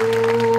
Ooh.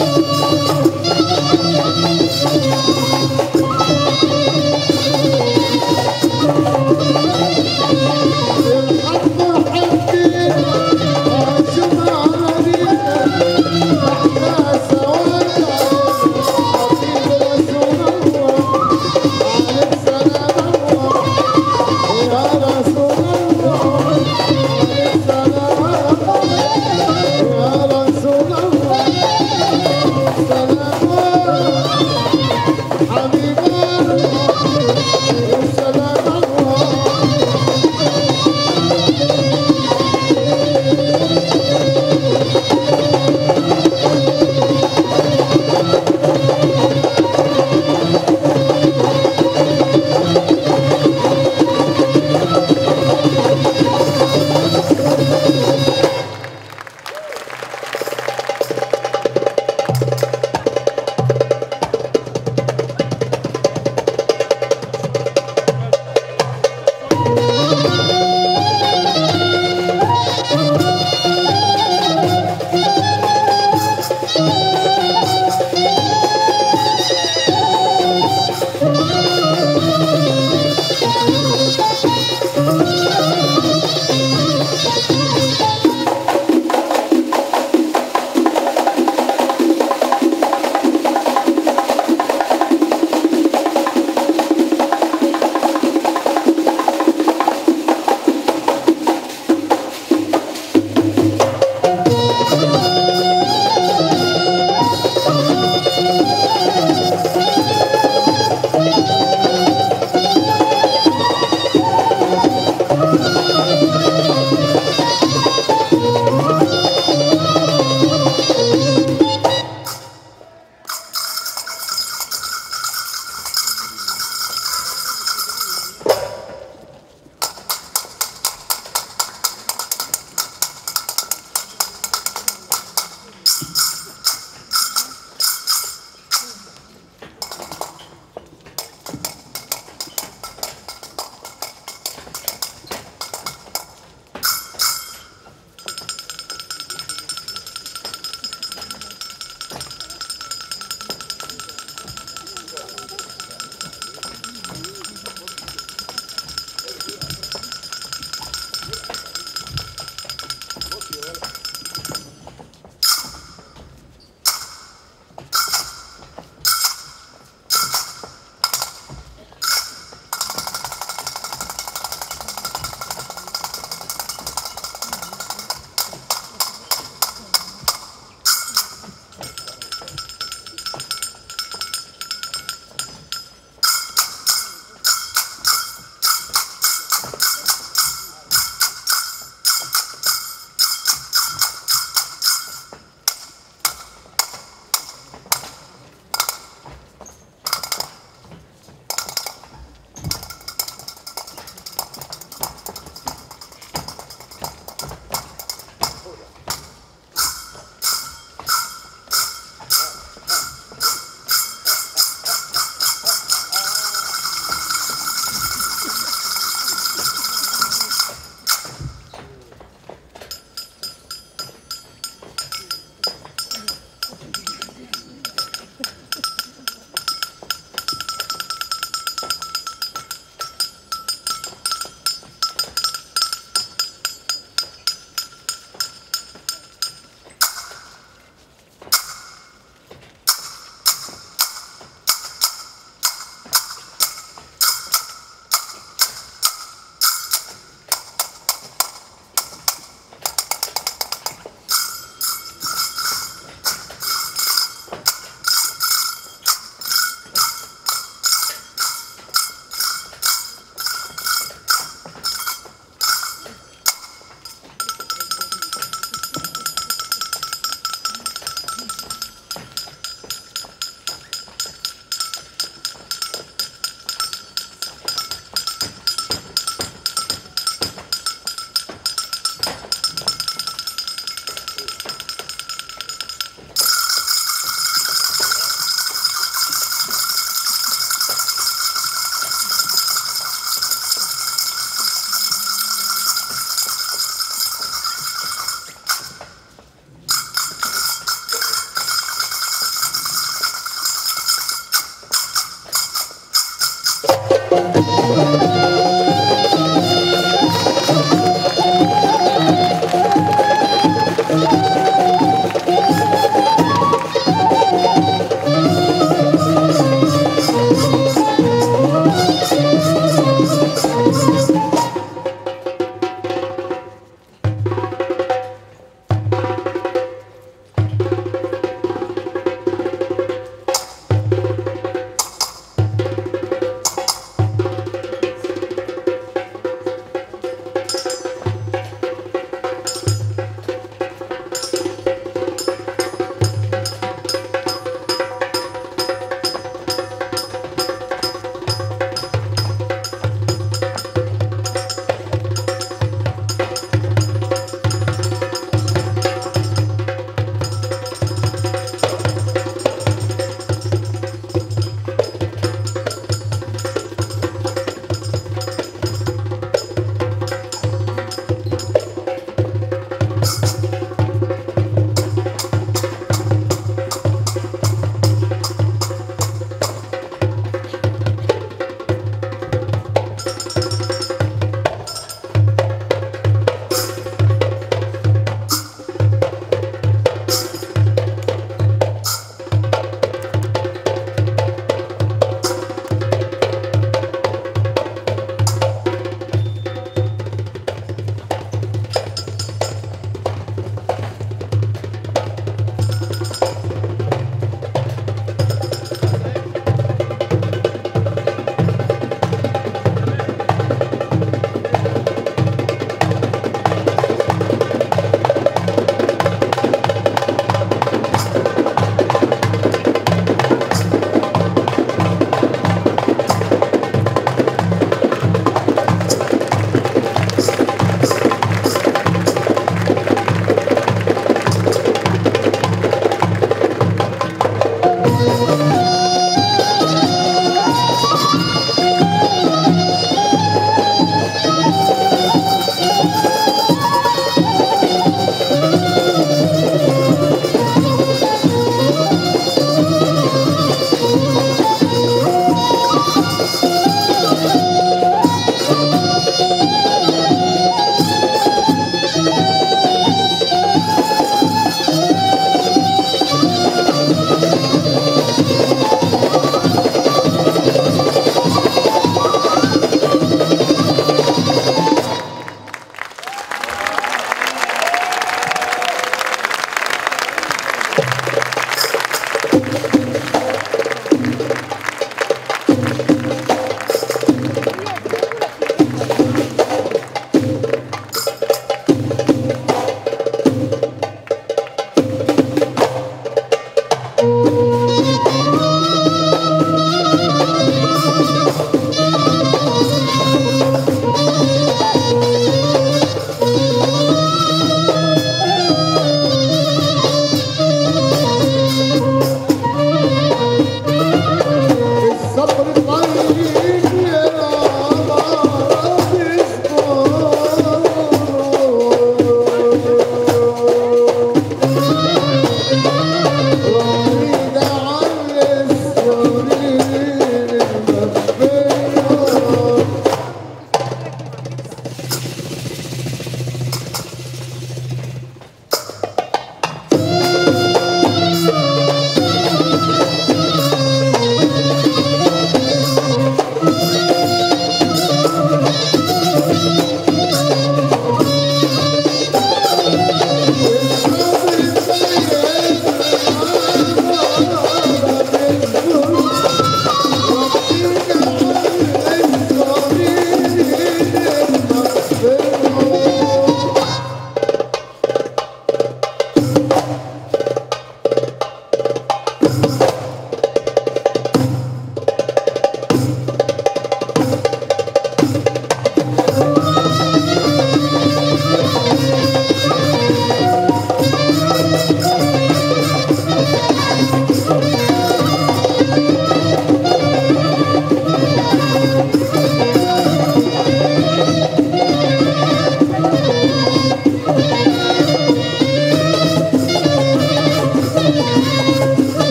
「なにがおもいでるの?」